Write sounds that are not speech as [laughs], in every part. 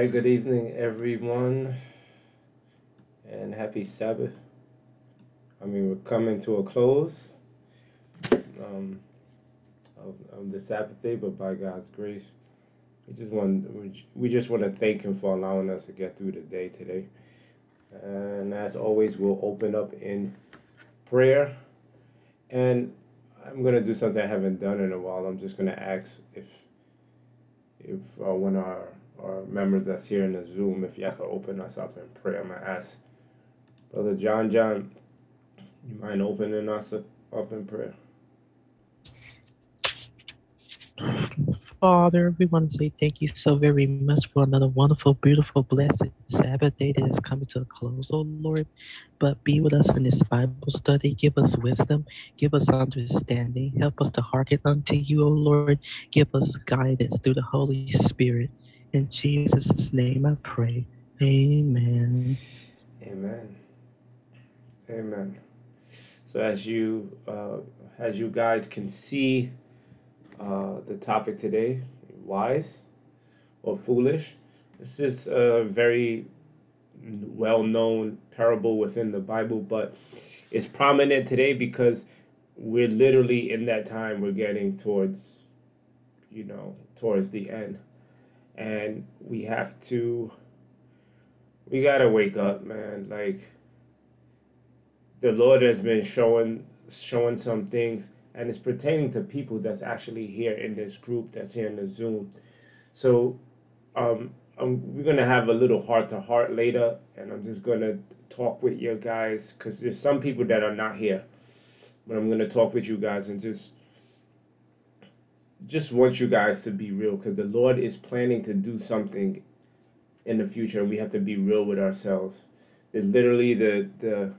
right, good evening, everyone, and happy Sabbath. I mean, we're coming to a close um, of, of the Sabbath day, but by God's grace, we just want we, just want to thank Him for allowing us to get through the day today. And as always, we'll open up in prayer, and I'm gonna do something I haven't done in a while. I'm just gonna ask if if uh, when our our members that's here in the Zoom, if y'all could open us up in prayer, I'm gonna ask Brother John John, you mind opening us up in prayer? Father, we want to say thank you so very much for another wonderful, beautiful, blessed Sabbath day that is coming to a close, oh Lord. But be with us in this Bible study. Give us wisdom. Give us understanding. Help us to hearken unto you, O Lord. Give us guidance through the Holy Spirit. In Jesus' name I pray. Amen. Amen. Amen. So as you uh, as you guys can see, uh, the topic today, wise or foolish. This is a very well-known parable within the Bible, but it's prominent today because we're literally in that time we're getting towards, you know, towards the end and we have to we gotta wake up man. Like the lord has been showing showing some things and it's pertaining to people that's actually here in this group that's here in the zoom. So um, um we're gonna have a little heart to heart later and i'm just gonna talk with you guys because there's some people that are not here. But i'm gonna talk with you guys and just just want you guys to be real because the Lord is planning to do something in the future, and we have to be real with ourselves. It's literally the the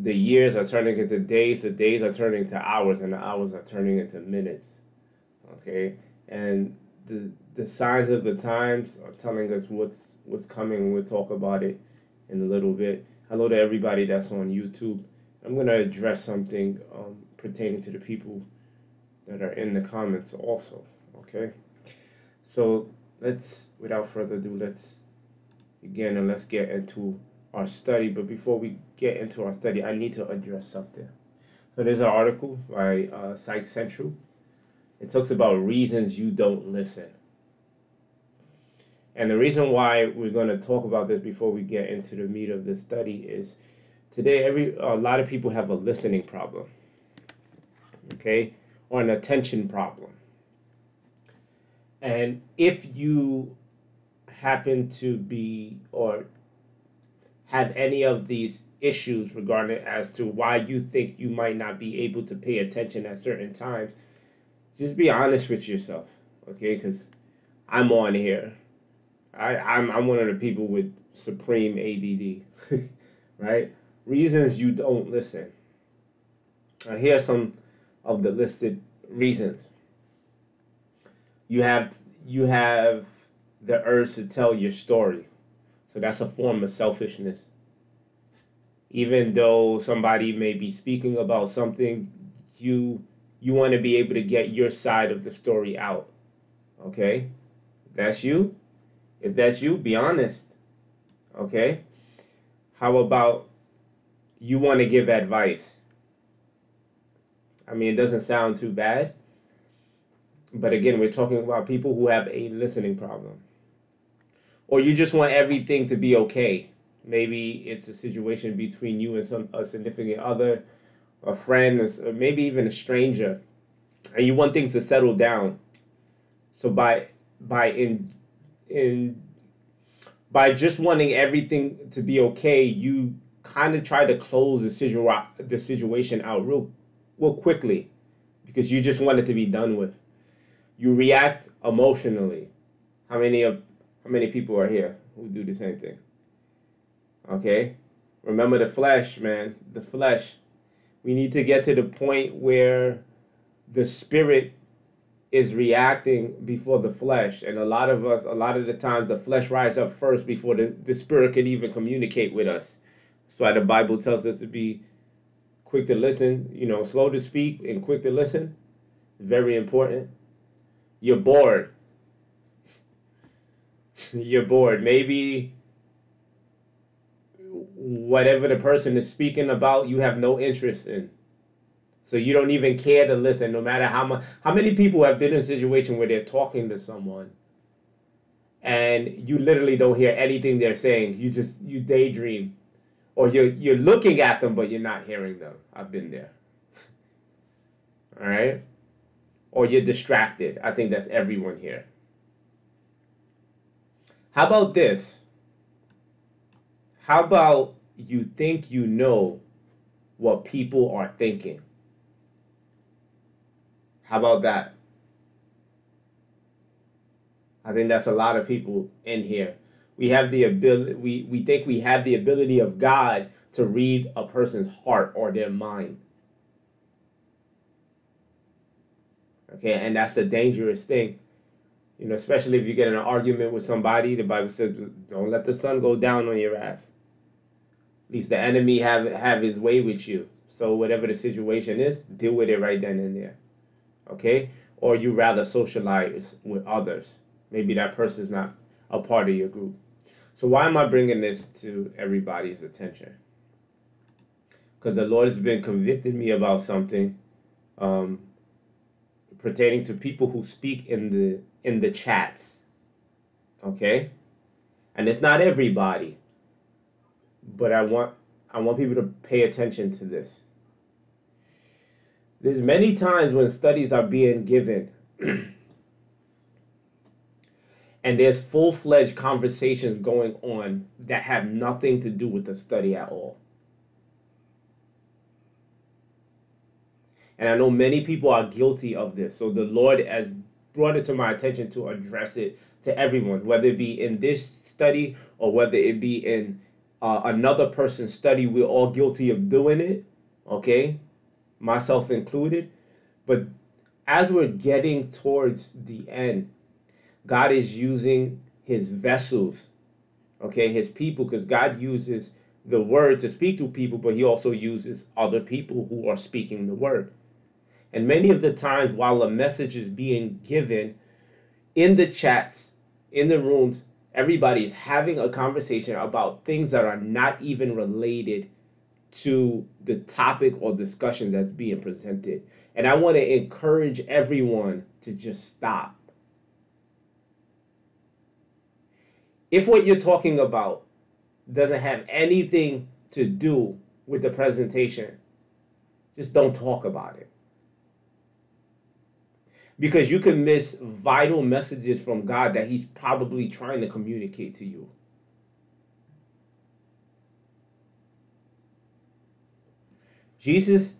the years are turning into days, the days are turning into hours, and the hours are turning into minutes. Okay, and the the signs of the times are telling us what's what's coming. We'll talk about it in a little bit. Hello to everybody that's on YouTube. I'm going to address something um, pertaining to the people that are in the comments also. Okay, so let's, without further ado, let's begin and let's get into our study. But before we get into our study, I need to address something. So there's an article by uh, Psych Central. It talks about reasons you don't listen. And the reason why we're going to talk about this before we get into the meat of the study is today every a lot of people have a listening problem. Okay? Or an attention problem. And if you happen to be or have any of these issues regarding as to why you think you might not be able to pay attention at certain times, just be honest with yourself, okay? Because I'm on here. I, I'm, I'm one of the people with supreme ADD, [laughs] right? Reasons you don't listen. I hear some of the listed reasons. You have you have the urge to tell your story. So that's a form of selfishness. Even though somebody may be speaking about something, you you want to be able to get your side of the story out. Okay? That's you. If that's you, be honest. Okay? How about you want to give advice? I mean, it doesn't sound too bad. But again, we're talking about people who have a listening problem. Or you just want everything to be okay. Maybe it's a situation between you and some a significant other, a friend, or maybe even a stranger, and you want things to settle down. So by by in in by just wanting everything to be okay, you kind of try to close the the situation out real well quickly because you just want it to be done with. You react emotionally. How many of how many people are here who do the same thing? Okay? Remember the flesh, man. The flesh. We need to get to the point where the spirit is reacting before the flesh. And a lot of us, a lot of the times, the flesh rises up first before the, the spirit can even communicate with us. That's why the Bible tells us to be quick to listen, you know, slow to speak and quick to listen. Very important. You're bored. [laughs] you're bored. Maybe whatever the person is speaking about, you have no interest in. So you don't even care to listen, no matter how much. How many people have been in a situation where they're talking to someone, and you literally don't hear anything they're saying. You just you daydream, or you're you're looking at them, but you're not hearing them. I've been there. [laughs] All right, or you're distracted. I think that's everyone here. How about this? How about you think you know what people are thinking? How about that? I think that's a lot of people in here. We have the ability we, we think we have the ability of God to read a person's heart or their mind. Okay, and that's the dangerous thing. You know, especially if you get in an argument with somebody, the Bible says, "Don't let the sun go down on your wrath." At least the enemy have have his way with you. So whatever the situation is, deal with it right then and there. Okay? Or you rather socialize with others. Maybe that person's not a part of your group. So why am I bringing this to everybody's attention? Because the Lord has been convicting me about something um, pertaining to people who speak in the in the chats. Okay? And it's not everybody. But I want I want people to pay attention to this. There's many times when studies are being given [clears throat] and there's full-fledged conversations going on that have nothing to do with the study at all. And I know many people are guilty of this. So the Lord has brought it to my attention to address it to everyone, whether it be in this study or whether it be in uh, another person's study. We're all guilty of doing it, okay? Myself included. But as we're getting towards the end, God is using his vessels, okay, his people, because God uses the word to speak to people, but he also uses other people who are speaking the word. And many of the times, while a message is being given in the chats, in the rooms, everybody is having a conversation about things that are not even related to the topic or discussion that's being presented. And I want to encourage everyone to just stop. If what you're talking about doesn't have anything to do with the presentation, just don't talk about it because you can miss vital messages from God that He's probably trying to communicate to you. Jesus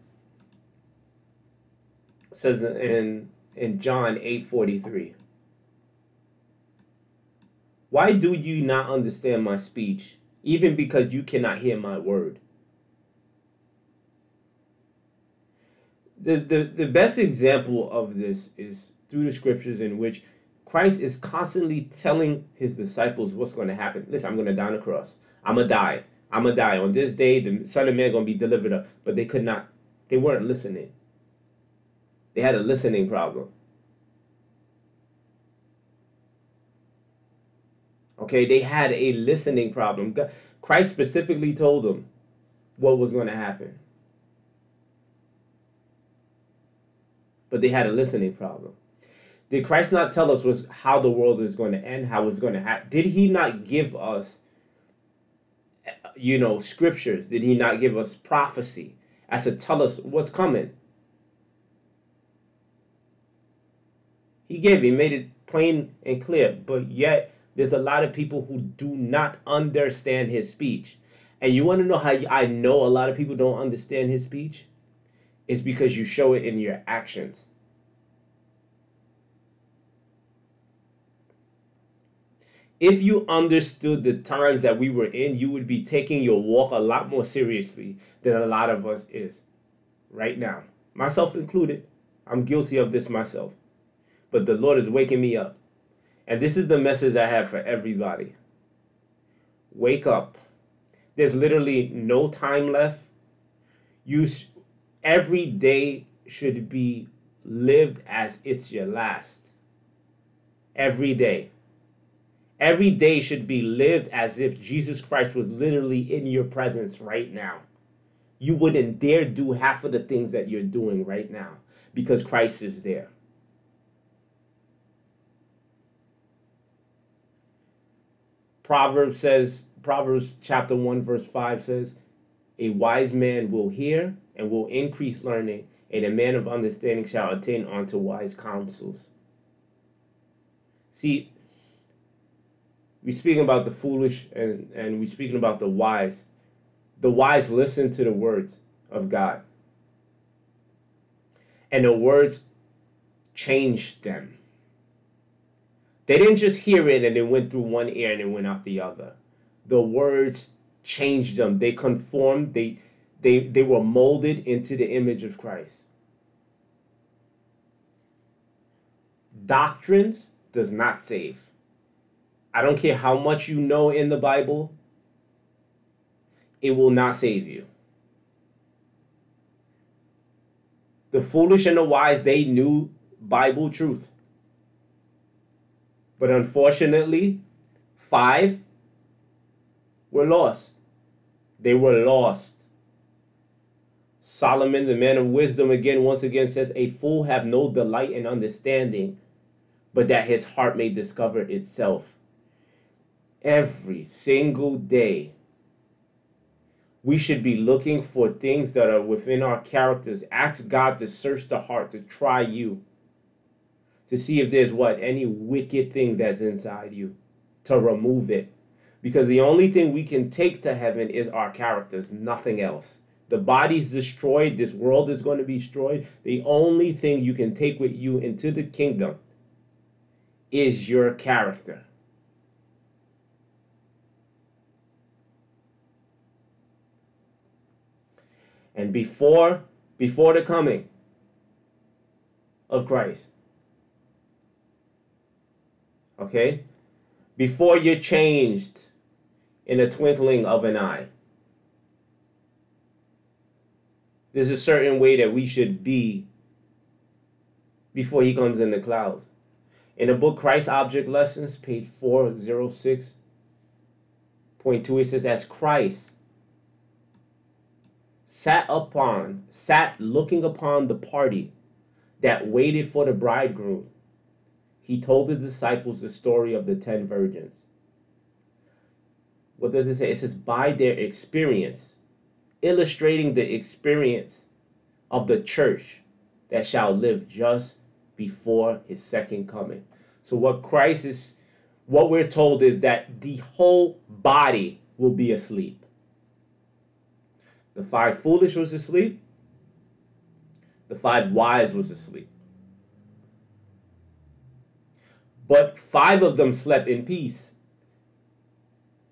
says in in John 8:43 Why do you not understand my speech even because you cannot hear my word the, the, the best example of this is through the scriptures in which Christ is constantly telling his disciples what's going to happen. Listen, I'm going to die on the cross. I'm going to die. I'm going to die. On this day, the Son of Man is going to be delivered up. But they could not, they weren't listening. They had a listening problem. Okay, they had a listening problem. Christ specifically told them what was going to happen. but they had a listening problem. Did Christ not tell us was how the world is going to end, how it's going to happen? Did he not give us, you know, scriptures? Did he not give us prophecy as to tell us what's coming? He gave, he made it plain and clear, but yet there's a lot of people who do not understand his speech. And you want to know how I know a lot of people don't understand his speech? It's because you show it in your actions. If you understood the times that we were in, you would be taking your walk a lot more seriously than a lot of us is right now. Myself included. I'm guilty of this myself. But the Lord is waking me up. And this is the message I have for everybody. Wake up. There's literally no time left. You every day should be lived as it's your last. Every day. Every day should be lived as if Jesus Christ was literally in your presence right now. You wouldn't dare do half of the things that you're doing right now because Christ is there. Proverbs says, Proverbs chapter 1, verse 5 says, A wise man will hear and will increase learning, and a man of understanding shall attain unto wise counsels. See, we're speaking about the foolish and, and we speaking about the wise. The wise listen to the words of God. And the words change them. They didn't just hear it and it went through one ear and it went out the other. The words changed them. They conformed, they they they were molded into the image of Christ. Doctrines does not save. I don't care how much you know in the Bible, it will not save you. The foolish and the wise, they knew Bible truth. But unfortunately, five were lost. They were lost. Solomon, the man of wisdom, again, once again says, A fool have no delight in understanding, but that his heart may discover itself. Every single day, we should be looking for things that are within our characters. Ask God to search the heart, to try you to see if there's what any wicked thing that's inside you to remove it. Because the only thing we can take to heaven is our characters nothing else. The body's destroyed this world is going to be destroyed. The only thing you can take with you into the kingdom is your character. And before before the coming of Christ okay? Before you're changed in a twinkling of an eye. There's a certain way that we should be before he comes in the clouds. In the book Christ Object Lessons, page 406.2, it says, As Christ sat upon, sat looking upon the party that waited for the bridegroom, he told his disciples the story of the ten virgins. What does it say? It says, by their experience, illustrating the experience of the church that shall live just before his second coming. So, what Christ is, what we're told is that the whole body will be asleep. The five foolish was asleep, the five wise was asleep. But five of them slept in peace.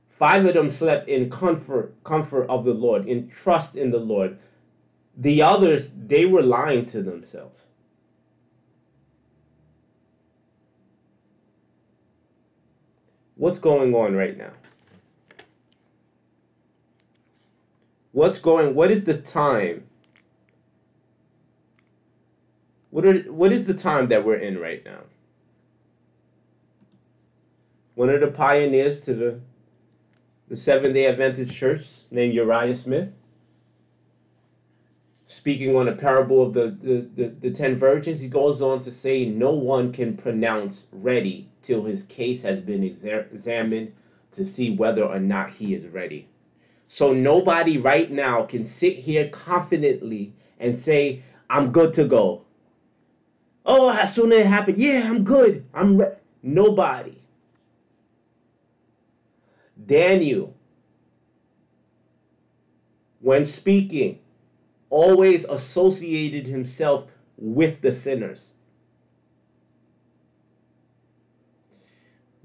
Five of them slept in comfort, comfort of the Lord, in trust in the Lord. The others, they were lying to themselves. What's going on right now? What's going what is the time? What are what is the time that we're in right now? One of the pioneers to the the Seventh Day Adventist Church named Uriah Smith, speaking on a parable of the, the, the, the, ten virgins, he goes on to say, No one can pronounce ready till his case has been exa- examined to see whether or not he is ready. So nobody right now can sit here confidently and say, I'm good to go. Oh, as soon as it happened, yeah, I'm good. I'm re-. nobody. Daniel, when speaking, always associated himself with the sinners.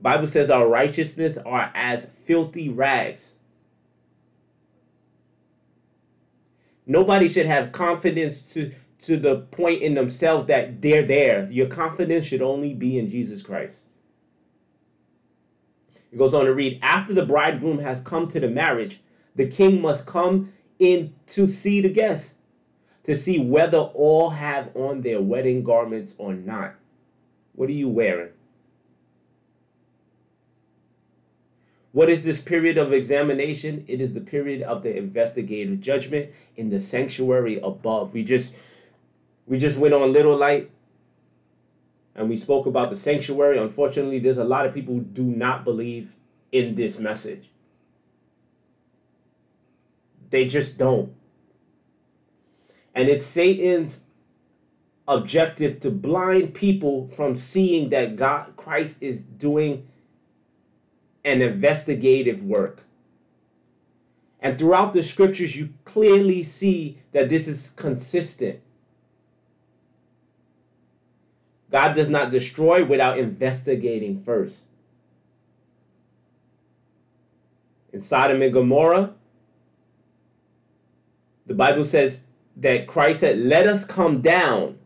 Bible says our righteousness are as filthy rags. Nobody should have confidence to, to the point in themselves that they're there. Your confidence should only be in Jesus Christ. It goes on to read, after the bridegroom has come to the marriage, the king must come in to see the guests, to see whether all have on their wedding garments or not. What are you wearing? What is this period of examination? It is the period of the investigative judgment in the sanctuary above. We just we just went on a little light and we spoke about the sanctuary. Unfortunately, there's a lot of people who do not believe in this message. They just don't. And it's Satan's objective to blind people from seeing that God Christ is doing an investigative work. And throughout the scriptures, you clearly see that this is consistent. God does not destroy without investigating first. In Sodom and Gomorrah, the Bible says that Christ said, Let us come down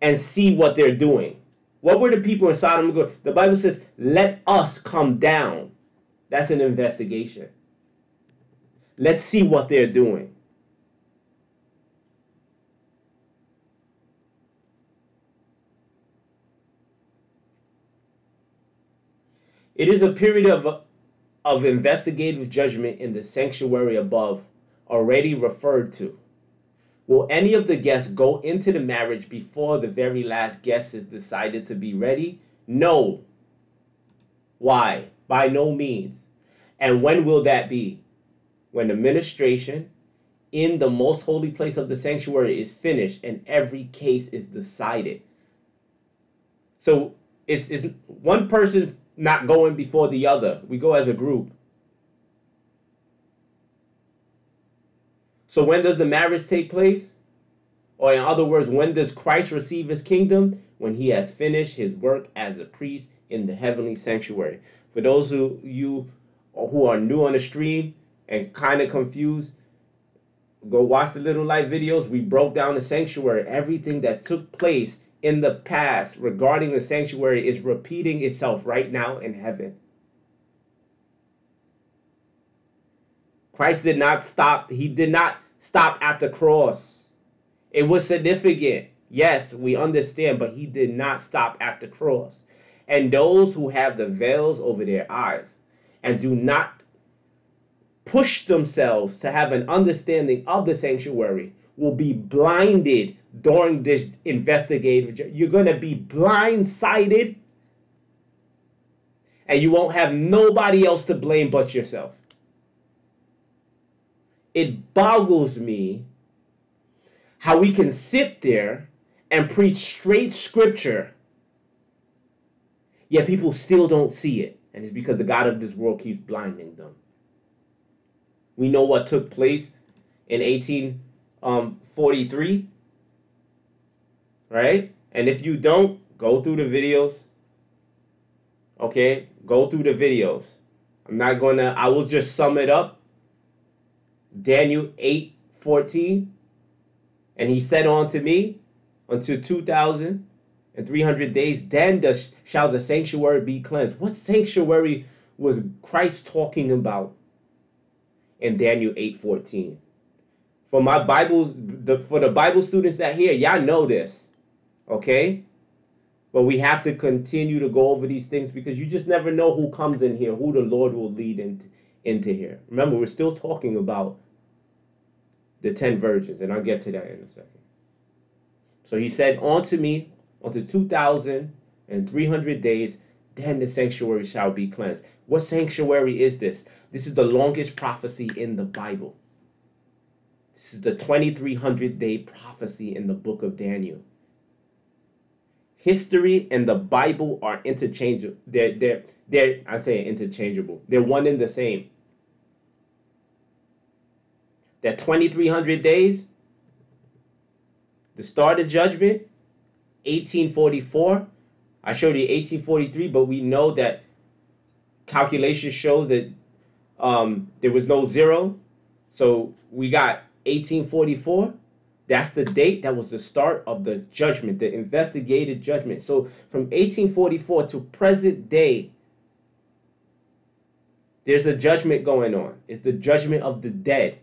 and see what they're doing. What were the people in Sodom and Gomorrah? The Bible says, Let us come down. That's an investigation. Let's see what they're doing. It is a period of, of investigative judgment in the sanctuary above, already referred to. Will any of the guests go into the marriage before the very last guest is decided to be ready? No. Why? By no means. And when will that be? When the ministration in the most holy place of the sanctuary is finished and every case is decided. So it's, it's one person not going before the other. We go as a group. So when does the marriage take place? Or in other words, when does Christ receive his kingdom? When he has finished his work as a priest in the heavenly sanctuary. For those who you who are new on the stream and kind of confused, go watch the little light videos. We broke down the sanctuary, everything that took place in the past regarding the sanctuary is repeating itself right now in heaven. Christ did not stop, he did not stop at the cross. It was significant. Yes, we understand, but he did not stop at the cross. And those who have the veils over their eyes and do not push themselves to have an understanding of the sanctuary will be blinded during this investigative. You're going to be blindsided and you won't have nobody else to blame but yourself. It boggles me how we can sit there and preach straight scripture, yet people still don't see it. And it's because the God of this world keeps blinding them. We know what took place in 1843 um, 43, right? And if you don't, go through the videos. Okay, go through the videos. I'm not gonna, I will just sum it up. Daniel 8 14. And he said unto me, until 2,300 days, then the, shall the sanctuary be cleansed. What sanctuary was Christ talking about in Daniel 8 14? For my Bibles, the, for the Bible students that here, y'all know this, okay? But we have to continue to go over these things because you just never know who comes in here, who the Lord will lead into, into here. Remember, we're still talking about the ten virgins, and I'll get to that in a second. So he said, Unto me, unto 2,300 days, then the sanctuary shall be cleansed. What sanctuary is this? This is the longest prophecy in the Bible. This is the 2300 day prophecy in the book of Daniel. History and the Bible are interchangeable. They're, they're, they're, I say interchangeable. They're one and the same. That 2300 days, the start of judgment, 1844. I showed you 1843, but we know that calculation shows that um, there was no zero. So we got 1844 that's the date that was the start of the judgment the investigated judgment. So from 1844 to present day there's a judgment going on. It's the judgment of the dead.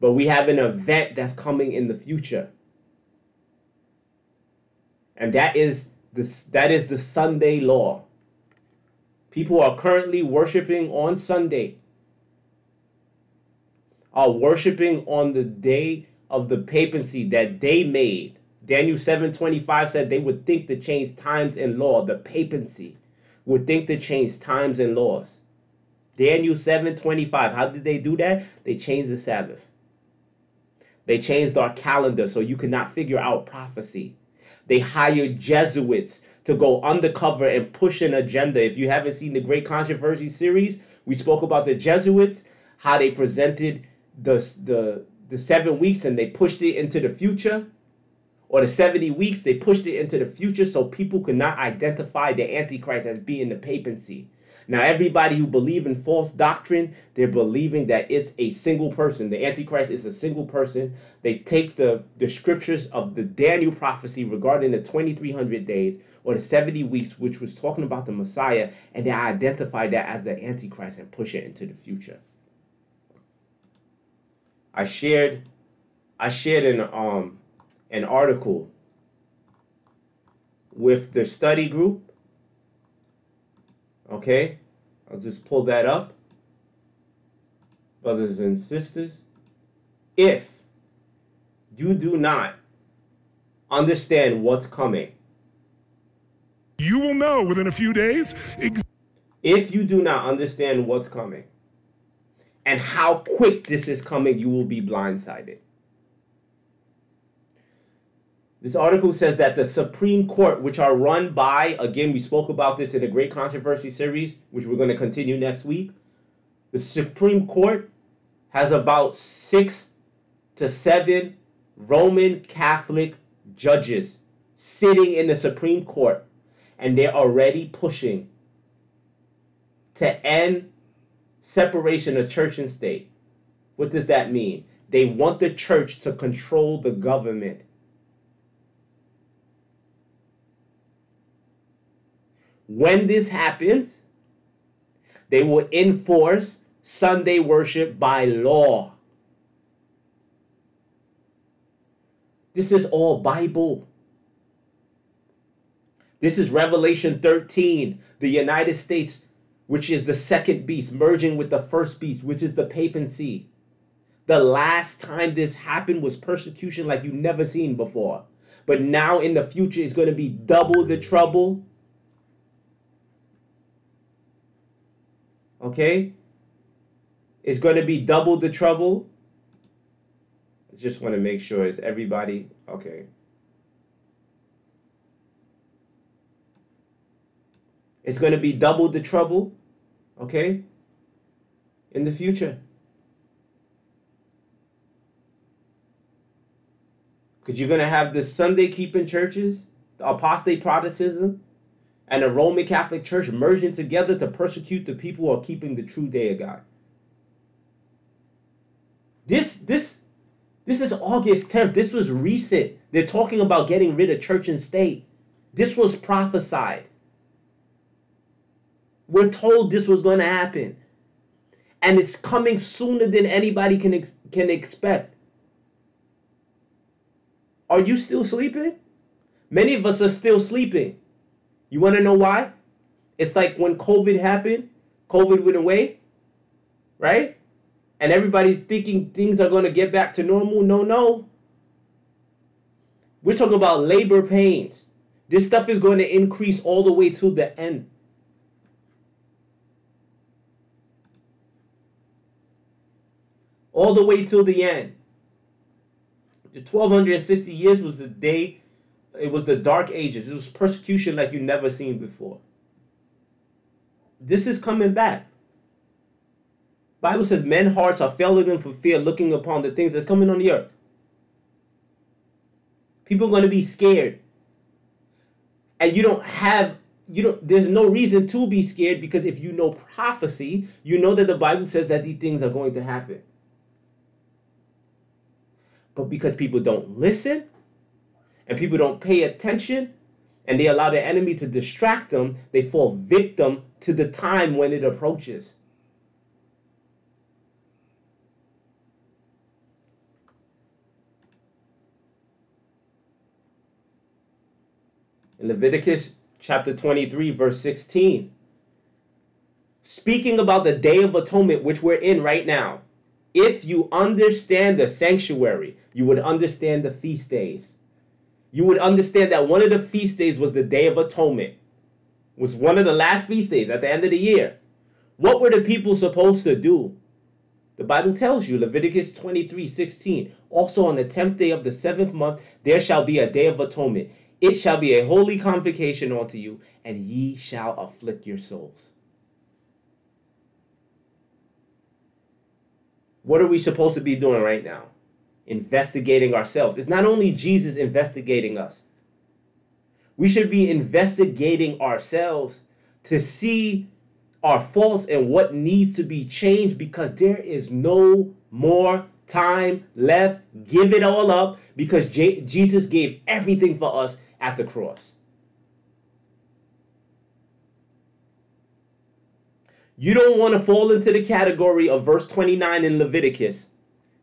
But we have an event that's coming in the future. And that is the that is the sunday law. People are currently worshiping on Sunday, are worshiping on the day of the papacy that they made. Daniel 7:25 said they would think to change times and law, the papacy would think to change times and laws. Daniel 7:25. How did they do that? They changed the Sabbath. They changed our calendar so you could not figure out prophecy. They hired Jesuits to go undercover and push an agenda. If you haven't seen the Great Controversy series, we spoke about the Jesuits, how they presented the the the seven weeks and they pushed it into the future, or the 70 weeks, they pushed it into the future so people could not identify the Antichrist as being the papacy. Now, everybody who believe in false doctrine, they're believing that it's a single person. The Antichrist is a single person. They take the, the scriptures of the Daniel prophecy regarding the 2300 days or the 70 weeks, which was talking about the Messiah, and they identify that as the Antichrist and push it into the future. I shared I shared an um an article with the study group Okay, I'll just pull that up. Brothers and sisters, if you do not understand what's coming, you will know within a few days. If you do not understand what's coming and how quick this is coming, you will be blindsided. This article says that the Supreme Court, which are run by, again, we spoke about this in a Great Controversy series, which we're going to continue next week. The Supreme Court has about six to seven Roman Catholic judges sitting in the Supreme Court, and they're already pushing to end separation of church and state. What does that mean? They want the church to control the government When this happens, they will enforce Sunday worship by law. This is all Bible. This is Revelation 13, the United States, which is the second beast, merging with the first beast, which is the papacy. The last time this happened was persecution like you've never seen before. But now in the future, it's going to be double the trouble okay, It's going to be double the trouble. I just want to make sure is everybody okay. It's going to be double the trouble, okay, in the future. Because you're going to have the Sunday keeping churches, the apostate Protestantism, and the Roman Catholic Church merging together to persecute the people who are keeping the true day of God. This this this is August 10th. This was recent. They're talking about getting rid of church and state. This was prophesied. We're told this was going to happen. And it's coming sooner than anybody can ex- can expect. Are you still sleeping? Many of us are still sleeping. You want to know why? It's like when COVID happened, COVID went away, right? And everybody's thinking things are going to get back to normal. No, no. We're talking about labor pains. This stuff is going to increase all the way to the end. All the way till the end. The 1260 years was the day it was the dark ages. It was persecution like you never seen before. This is coming back. Bible says men's hearts are failing them for fear, looking upon the things that's coming on the earth. People are going to be scared. And you don't have you don't there's no reason to be scared because if you know prophecy, you know that the Bible says that these things are going to happen. But because people don't listen, and people don't pay attention and they allow the enemy to distract them, they fall victim to the time when it approaches. In Leviticus chapter 23, verse 16, speaking about the Day of Atonement, which we're in right now, if you understand the sanctuary, you would understand the feast days. You would understand that one of the feast days was the Day of Atonement, was one of the last feast days at the end of the year. What were the people supposed to do? The Bible tells you, Leviticus 23 16, also on the tenth day of the seventh month, there shall be a day of atonement. It shall be a holy convocation unto you, and ye shall afflict your souls. What are we supposed to be doing right now? Investigating ourselves. It's not only Jesus investigating us, we should be investigating ourselves to see our faults and what needs to be changed because there is no more time left. Give it all up because J- Jesus gave everything for us at the cross. You don't want to fall into the category of verse 29 in Leviticus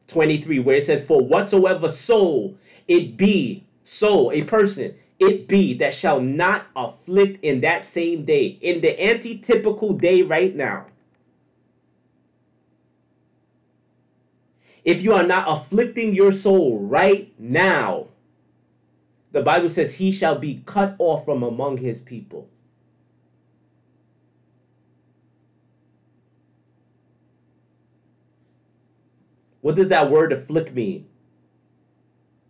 23, where it says, For whatsoever soul it be, soul, a person, it be that shall not afflict in that same day, in the antitypical day right now. If you are not afflicting your soul right now, the Bible says he shall be cut off from among his people. What does that word afflict mean?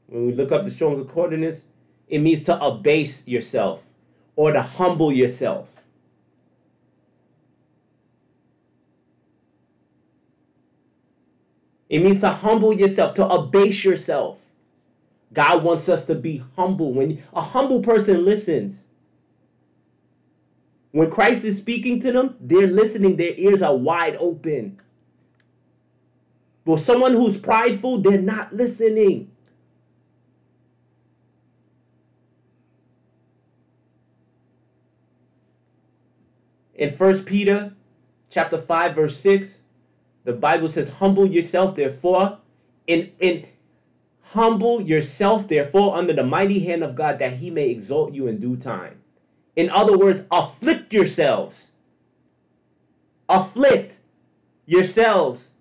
When we look up the Strong Concordance, it means to abase yourself or to humble yourself. It means to humble yourself, to abase yourself. God wants us to be humble. When a humble person listens, when Christ is speaking to them, they're listening, their ears are wide open. But someone who's prideful, they're not listening. In 1 Peter chapter 5 verse 6, the Bible says, "Humble yourself therefore in in humble yourself therefore under the mighty hand of God that he may exalt you in due time." In other words, afflict yourselves. Afflict yourselves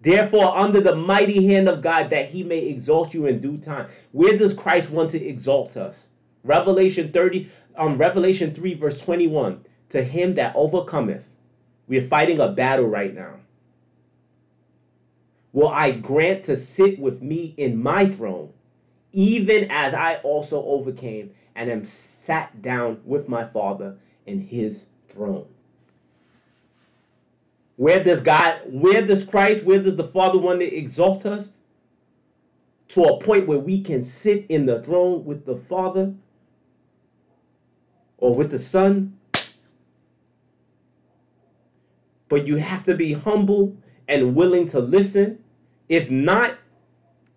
Therefore, under the mighty hand of God, that he may exalt you in due time. Where does Christ want to exalt us? Revelation 30, um, Revelation 3, verse 21 to him that overcometh. We are fighting a battle right now. Will I grant to sit with me in my throne, even as I also overcame and am sat down with my Father in his throne? Where does God, where does Christ, where does the Father want to exalt us? To a point where we can sit in the throne with the Father or with the Son but you have to be humble and willing to listen. If not,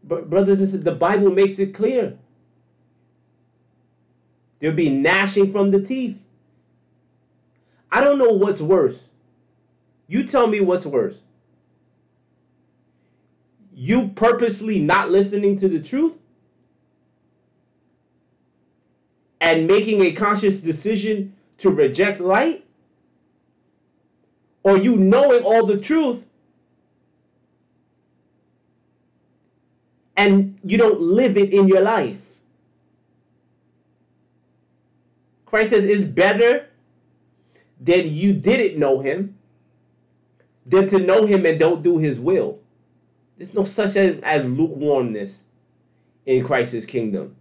brothers and sisters, the Bible makes it clear. There'll be gnashing from the teeth. I don't know what's worse. You tell me what's worse. You purposely not listening to the truth and making a conscious decision to reject light or you knowing all the truth and you don't live it in your life. Christ says it's better than you didn't know him than to know him and don't do his will. There's no such as, as lukewarmness in Christ's kingdom.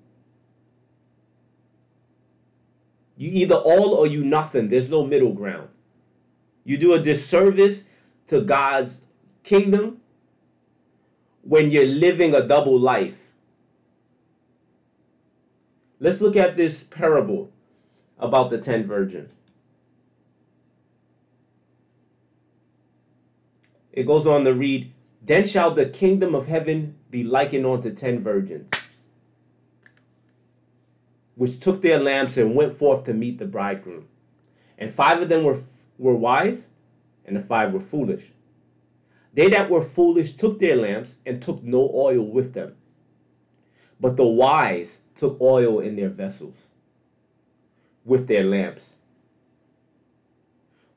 You either all or you nothing. There's no middle ground. You do a disservice to God's kingdom when you're living a double life. Let's look at this parable about the ten virgins. It goes on to read, Then shall the kingdom of heaven be likened unto ten virgins, which took their lamps and went forth to meet the bridegroom. And five of them were were wise, and the five were foolish. They that were foolish took their lamps and took no oil with them. But the wise took oil in their vessels with their lamps.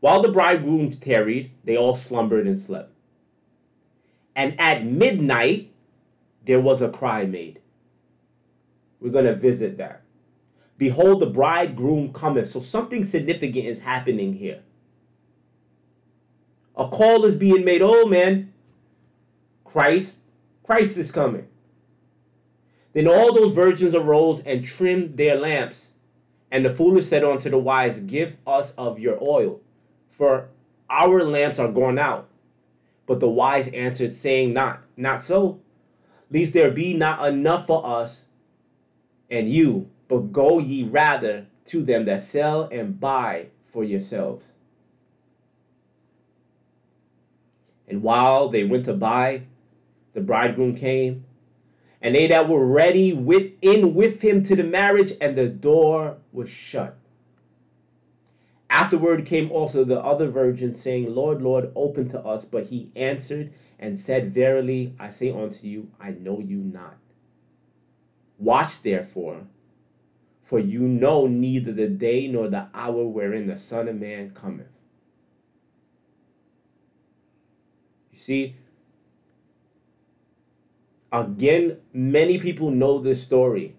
While the bridegrooms tarried, they all slumbered and slept. And at midnight, there was a cry made. We're going to visit that. Behold, the bridegroom cometh. So something significant is happening here. A call is being made. Oh, man, Christ, Christ is coming. Then all those virgins arose and trimmed their lamps. And the foolish said unto the wise, Give us of your oil, for our lamps are gone out. But the wise answered, saying, Not, not so, lest there be not enough for us and you, but go ye rather to them that sell and buy for yourselves. And while they went to buy, the bridegroom came, and they that were ready with in with him to the marriage, and the door was shut. Afterward came also the other virgins, saying, Lord, Lord, open to us. But he answered and said, Verily I say unto you, I know you not. Watch therefore, for you know neither the day nor the hour wherein the Son of Man cometh. You see, again, many people know this story.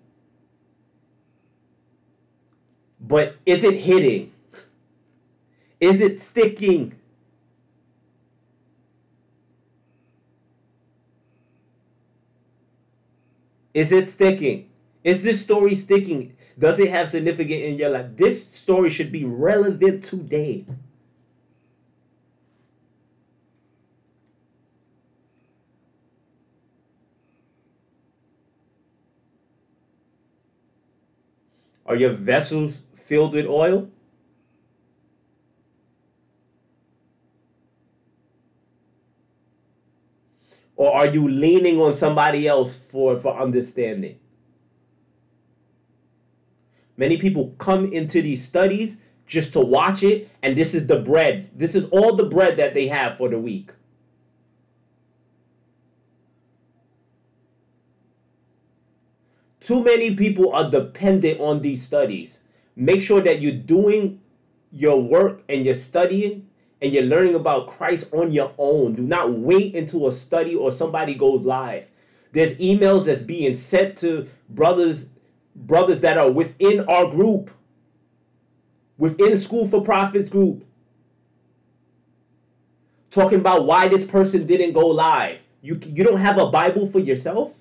But is it hitting? Is it sticking? Is it sticking? Is this story sticking? Does it have significance in your life? This story should be relevant today. Are your vessels filled with oil? Or are you leaning on somebody else for, for understanding? Many people come into these studies just to watch it, and this is the bread. This is all the bread that they have for the week. Too many people are dependent on these studies. Make sure that you're doing your work and you're studying and you're learning about Christ on your own. Do not wait until a study or somebody goes live. There's emails that's being sent to brothers brothers that are within our group, within School for Prophets group, talking about why this person didn't go live. You you don't have a Bible for yourself?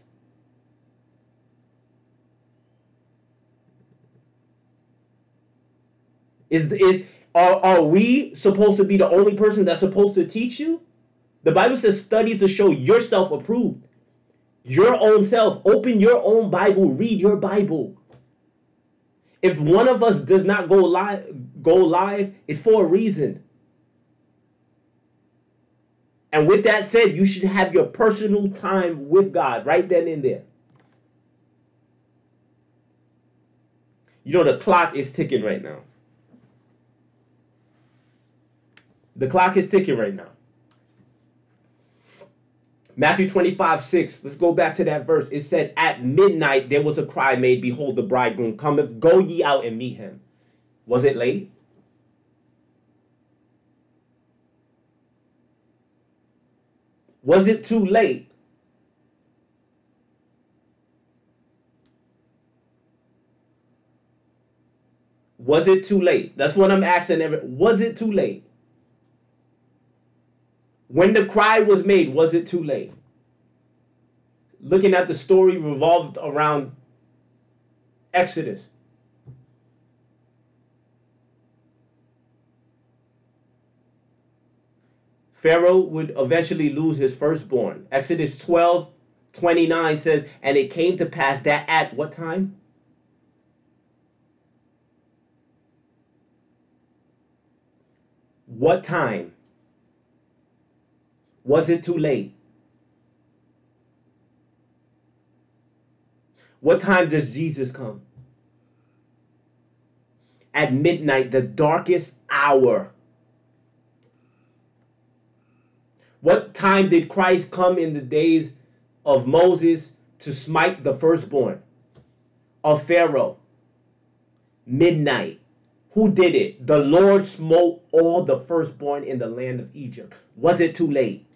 Is is are, are we supposed to be the only person that's supposed to teach you? The Bible says study to show yourself approved. Your own self. Open your own Bible. Read your Bible. If one of us does not go live, go live, it's for a reason. And with that said, you should have your personal time with God right then and there. You know the clock is ticking right now. The clock is ticking right now. Matthew 25, 6. Let's go back to that verse. It said, At midnight there was a cry made, Behold, the bridegroom cometh, go ye out and meet him. Was it late? Was it too late? Was it too late? That's what I'm asking. Was it too late? When the cry was made, was it too late? Looking at the story revolved around Exodus. Pharaoh would eventually lose his firstborn. Exodus 12 29 says, And it came to pass that at what time? What time? Was it too late? What time does Jesus come? At midnight, the darkest hour. What time did Christ come in the days of Moses to smite the firstborn of Pharaoh? Midnight. Who did it? The Lord smote all the firstborn in the land of Egypt. Was it too late?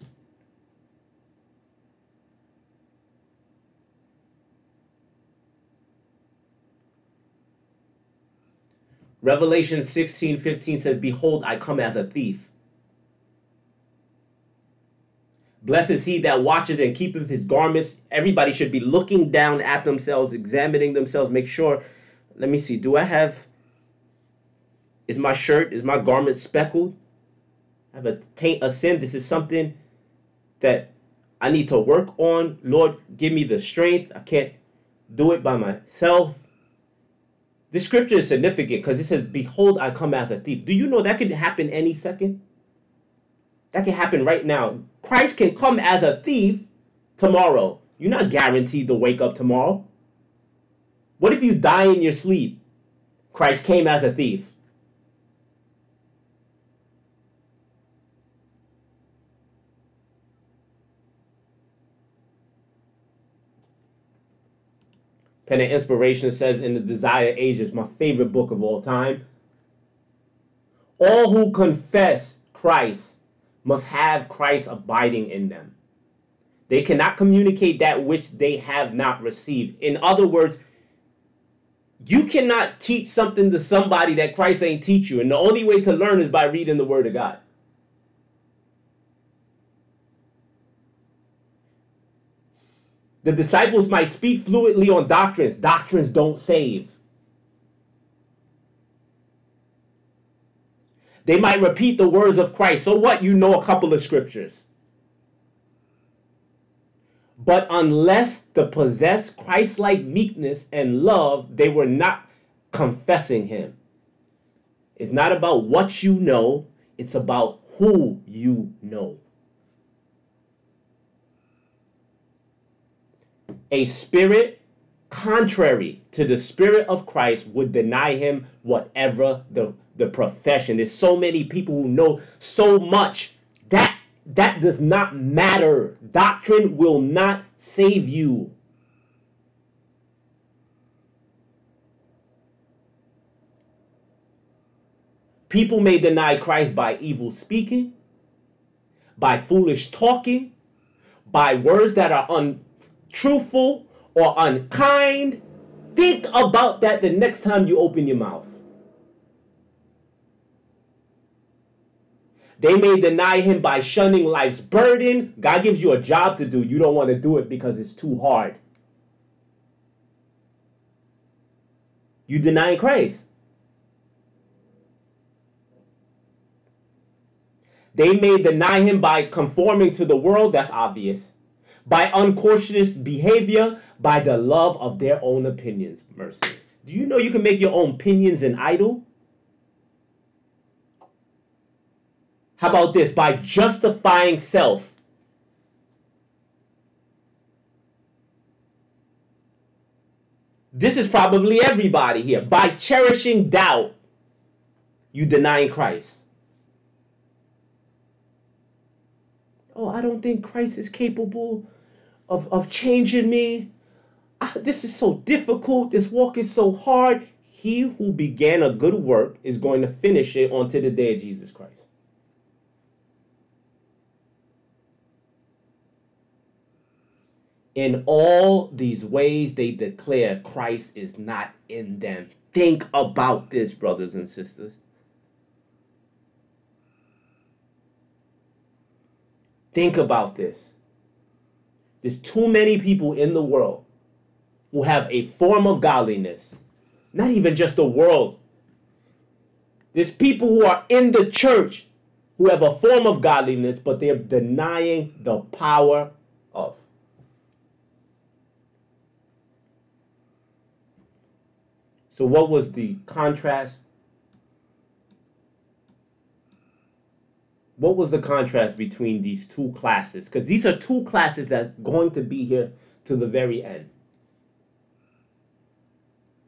Revelation 16 15 says, Behold, I come as a thief. Blessed is he that watcheth and keepeth his garments. Everybody should be looking down at themselves, examining themselves, make sure. Let me see. Do I have. Is my shirt, is my garment speckled? I have a taint, a sin. This is something that I need to work on. Lord, give me the strength. I can't do it by myself. This scripture is significant because it says, Behold, I come as a thief. Do you know that could happen any second? That can happen right now. Christ can come as a thief tomorrow. You're not guaranteed to wake up tomorrow. What if you die in your sleep? Christ came as a thief. Pen and Inspiration says in the Desire Ages, my favorite book of all time. All who confess Christ must have Christ abiding in them. They cannot communicate that which they have not received. In other words, you cannot teach something to somebody that Christ ain't teach you. And the only way to learn is by reading the Word of God. The disciples might speak fluently on doctrines. Doctrines don't save. They might repeat the words of Christ. So what? You know a couple of scriptures. But unless the possess Christ like meekness and love, they were not confessing him. It's not about what you know, it's about who you know. A spirit contrary to the spirit of Christ would deny him whatever the, the profession. There's so many people who know so much. That that does not matter. Doctrine will not save you. People may deny Christ by evil speaking, by foolish talking, by words that are untruthful or unkind. Think about that the next time you open your mouth. They may deny him by shunning life's burden. God gives you a job to do. You don't want to do it because it's too hard. You deny Christ. They may deny him by conforming to the world. That's obvious. By uncautious behavior, by the love of their own opinions. Mercy. Do you know you can make your own opinions an idol? How about this? By justifying self. This is probably everybody here. By cherishing doubt, you denying Christ. Oh, I don't think Christ is capable of, of changing me. Ah, this is so difficult. This walk is so hard. He who began a good work is going to finish it until the day of Jesus Christ. In all these ways, they declare Christ is not in them. Think about this, brothers and sisters. Think about this. There's too many people in the world who have a form of godliness, not even just the world. There's people who are in the church who have a form of godliness, but they're denying the power of. So, what was the contrast? What was the contrast between these two classes? Because these are two classes that going to be here to the very end.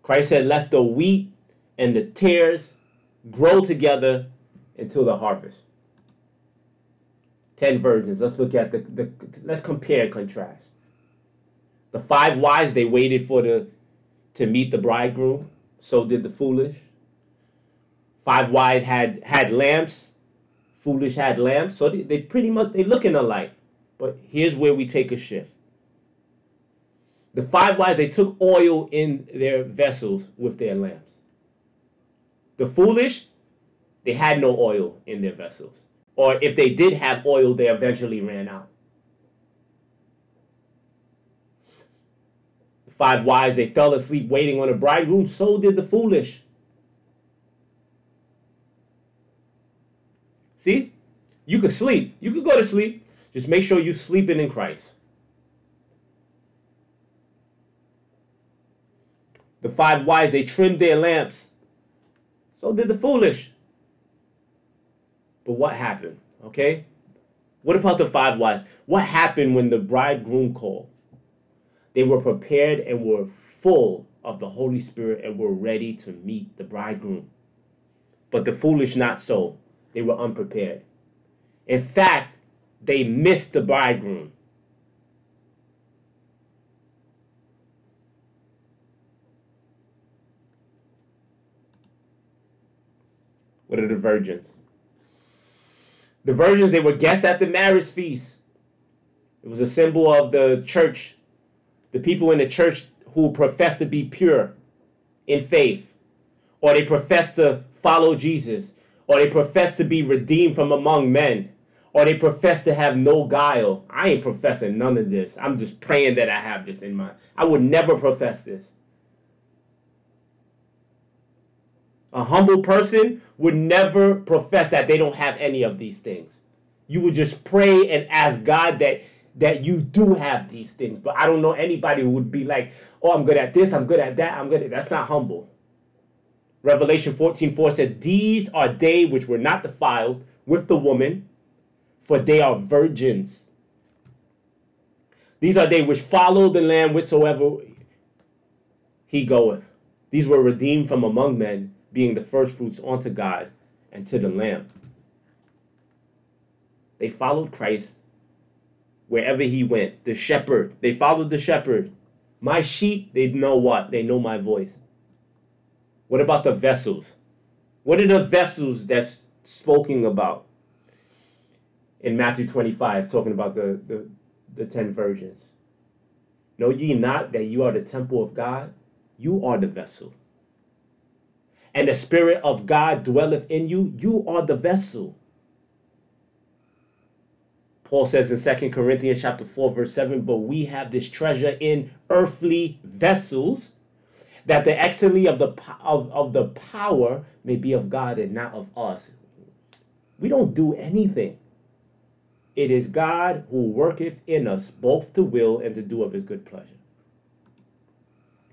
Christ said, Let the wheat and the tares grow together until the harvest. Ten virgins. Let's look at the, the let's compare and contrast. The five wise, they waited for the to meet the bridegroom so did the foolish. Five wise had had lamps, foolish had lamps. So they, they pretty much they looking alike. But here's where we take a shift. The five wise they took oil in their vessels with their lamps. The foolish, they had no oil in their vessels. Or if they did have oil, they eventually ran out. The five wise, they fell asleep waiting on a bridegroom. So did the foolish. See? You could sleep. You could go to sleep. Just make sure you're sleeping in Christ. The five wise, they trimmed their lamps. So did the foolish. But what happened? Okay? What about the five wise? What happened when the bridegroom called? They were prepared and were full of the Holy Spirit and were ready to meet the bridegroom. But the foolish, not so. They were unprepared. In fact, they missed the bridegroom. What are the virgins? The virgins, they were guests at the marriage feast. It was a symbol of the church, the people in the church who profess to be pure in faith, or they profess to follow Jesus, or they profess to be redeemed from among men, or they profess to have no guile. I ain't professing none of this. I'm just praying that I have this in mind. I would never profess this. A humble person would never profess that they don't have any of these things. You would just pray and ask God that that you do have these things. But I don't know anybody who would be like, "Oh, I'm good at this, I'm good at that, I'm good at." That's not humble. Revelation 14:4 4 said, "These are they which were not defiled with the woman, for they are virgins. These are they which follow the Lamb whithersoever he goeth. These were redeemed from among men, being the firstfruits unto God and to the Lamb. They followed Christ wherever he went. The shepherd, they followed the shepherd. My sheep, they know what? They know my voice. What about the vessels? What are the vessels that's spoken about in Matthew 25, talking about the, the, the ten virgins? Know ye not that you are the temple of God? You are the vessel and the Spirit of God dwelleth in you, you are the vessel. Paul says in 2 Corinthians chapter 4, verse 7, but we have this treasure in earthly vessels, that the excellency of the of, of the power may be of God and not of us. We don't do anything. It is God who worketh in us both to will and to do of his good pleasure.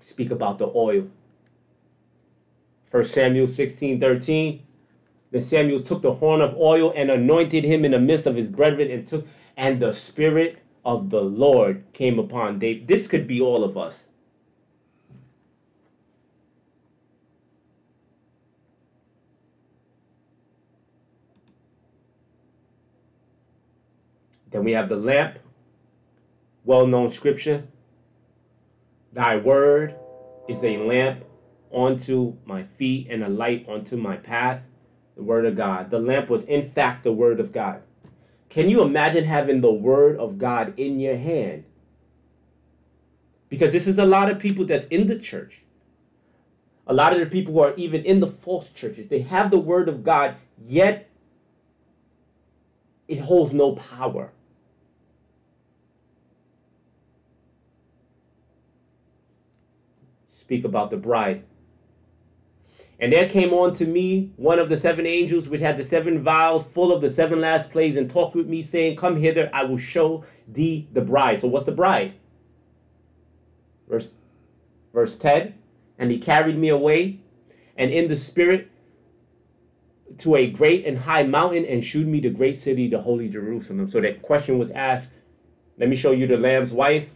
Speak about the oil. 1 Samuel 16 13. Then Samuel took the horn of oil and anointed him in the midst of his brethren and took and the spirit of the Lord came upon David. This could be all of us. Then we have the lamp, well known scripture. Thy word is a lamp unto my feet and a light unto my path. The Word of God. The lamp was, in fact, the Word of God. Can you imagine having the Word of God in your hand? Because this is a lot of people that's in the church. A lot of the people who are even in the false churches, they have the Word of God, yet it holds no power. Speak about the bride. And there came on to me one of the seven angels which had the seven vials full of the seven last plagues and talked with me, saying, Come hither, I will show thee the bride. So what's the bride? Verse, verse 10 And he carried me away, and in the spirit to a great and high mountain, and shewed me the great city, the holy Jerusalem. So that question was asked. Let me show you the Lamb's wife.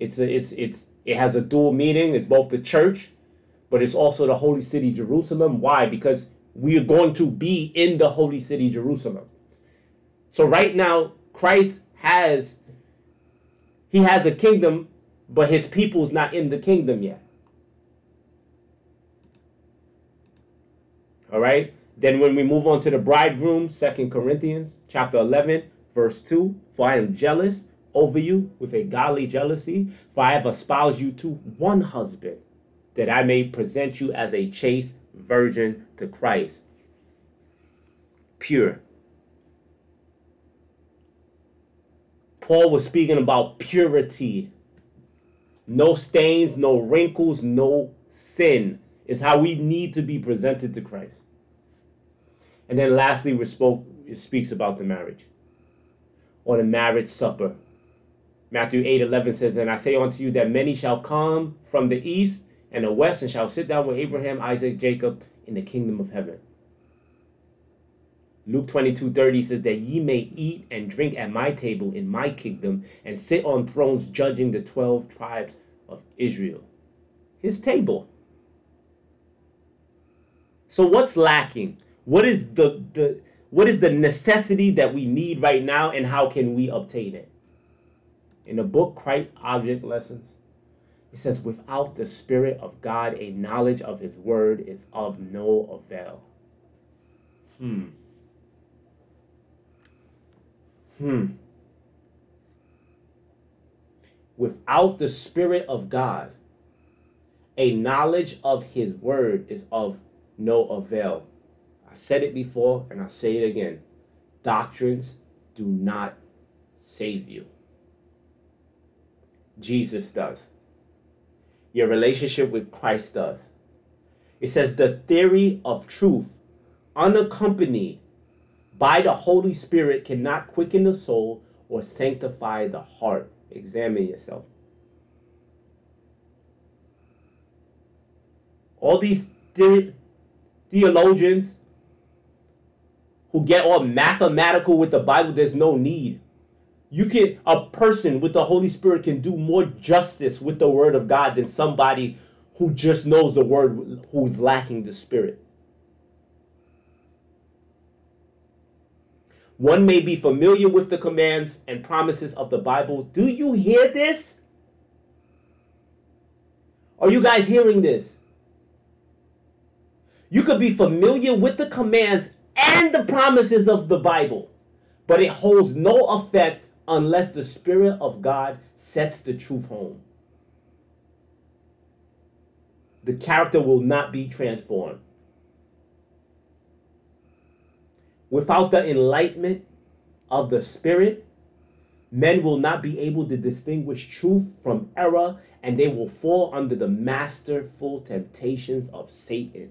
It's a, it's it's it has a dual meaning. It's both the church but it's also the holy city Jerusalem. Why? Because we are going to be in the holy city Jerusalem. So right now, Christ has he has a kingdom, but his people's not in the kingdom yet. All right. Then when we move on to the bridegroom, Second Corinthians chapter 11, verse 2, for I am jealous over you with a godly jealousy, for I have espoused you to one husband, that I may present you as a chaste virgin to Christ. Pure. Paul was speaking about purity. No stains, no wrinkles, no sin is how we need to be presented to Christ. And then lastly, we spoke, it speaks about the marriage or the marriage supper. Matthew 8 11 says, And I say unto you that many shall come from the east and the west and shall sit down with Abraham, Isaac, Jacob in the kingdom of heaven. Luke 22 30 says that ye may eat and drink at my table in my kingdom and sit on thrones judging the 12 tribes of Israel. His table. So what's lacking? What is the, the what is the necessity that we need right now and how can we obtain it? In the book Christ's Object Lessons, it says, without the Spirit of God, a knowledge of His Word is of no avail. Hmm. Hmm. Without the Spirit of God, a knowledge of His Word is of no avail. I said it before and I'll say it again. Doctrines do not save you. Jesus does. Your relationship with Christ does. It says the theory of truth, unaccompanied by the Holy Spirit, cannot quicken the soul or sanctify the heart. Examine yourself. All these the- theologians who get all mathematical with the Bible, there's no need. You can a person with the Holy Spirit can do more justice with the word of God than somebody who just knows the word who's lacking the spirit. One may be familiar with the commands and promises of the Bible. Do you hear this? Are you guys hearing this? You could be familiar with the commands and the promises of the Bible, but it holds no effect unless the Spirit of God sets the truth home. The character will not be transformed. Without the enlightenment of the Spirit, men will not be able to distinguish truth from error and they will fall under the masterful temptations of Satan.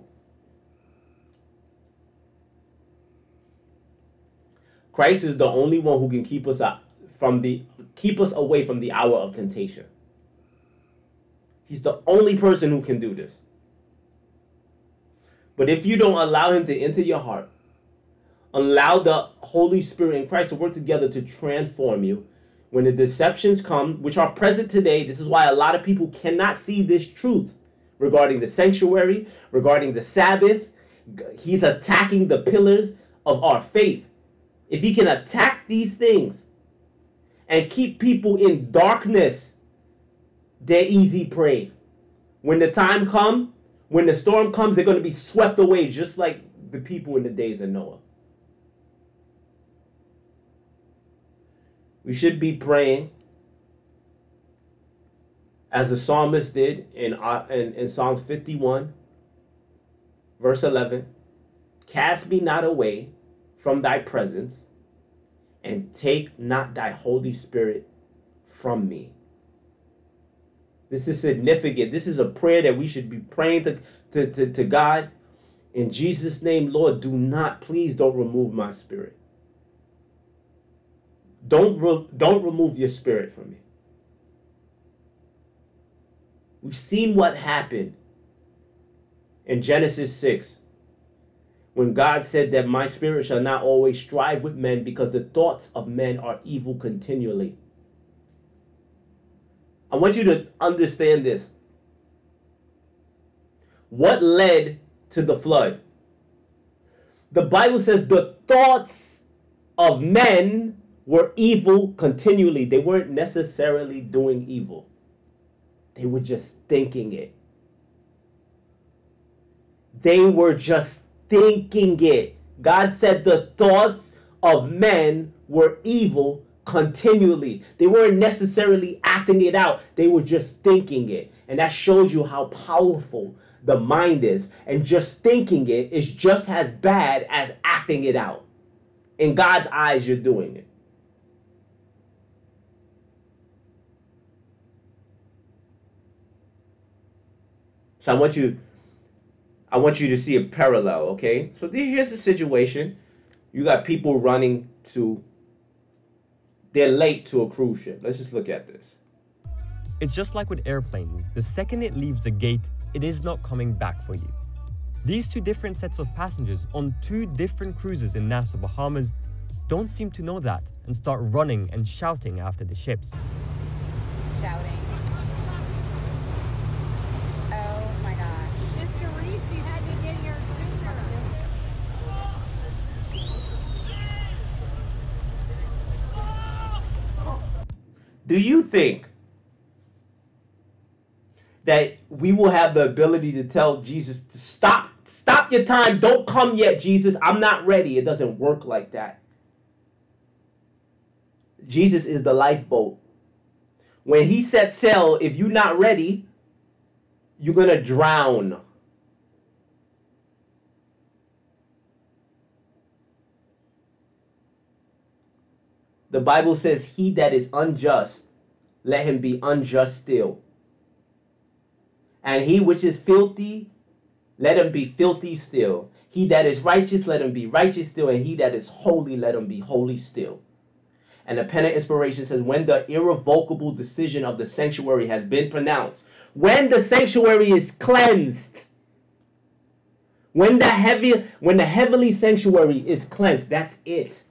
Christ is the only one who can keep us from the keep us away from the hour of temptation. He's the only person who can do this. But if you don't allow him to enter your heart, allow the Holy Spirit and Christ to work together to transform you, when the deceptions come, which are present today, this is why a lot of people cannot see this truth regarding the sanctuary, regarding the Sabbath. He's attacking the pillars of our faith. If he can attack these things and keep people in darkness, they're easy prey. When the time comes, when the storm comes, they're going to be swept away just like the people in the days of Noah. We should be praying as the psalmist did in, uh, in, in Psalms 51, verse 11 Cast me not away from thy presence, and take not thy Holy Spirit from me. This is significant. This is a prayer that we should be praying to, to, to, to God. In Jesus' name, Lord, do not, please don't remove my spirit. Don't, re- don't remove your spirit from me. We've seen what happened in Genesis 6 when God said that my spirit shall not always strive with men because the thoughts of men are evil continually. I want you to understand this. What led to the flood? The Bible says the thoughts of men were evil continually. They weren't necessarily doing evil, they were just thinking it. They were just thinking it. God said the thoughts of men were evil continually. They weren't necessarily acting it out, they were just thinking it. And that shows you how powerful the mind is. And just thinking it is just as bad as acting it out. In God's eyes, you're doing it. So I want you I want you to see a parallel, okay? So here's the situation. You got people running to they're late to a cruise ship. Let's just look at this. It's just like with airplanes. The second it leaves the gate, it is not coming back for you. These two different sets of passengers on two different cruises in Nassau, Bahamas don't seem to know that and start running and shouting after the ships. Shouting. Oh my gosh. Mr. Reese, you had to get here sooner. Do you think that we will have the ability to tell Jesus to stop, stop your time, don't come yet, Jesus, I'm not ready? It doesn't work like that. Jesus is the lifeboat. When he sets sail, if you're not ready, you're going to drown. The Bible says, He that is unjust, let him be unjust still. And he which is filthy, let him be filthy still. He that is righteous, let him be righteous still. And he that is holy, let him be holy still. And the pen of inspiration says, when the irrevocable decision of the sanctuary has been pronounced, when the sanctuary is cleansed, when the heavy, when the heavenly sanctuary is cleansed, that's it.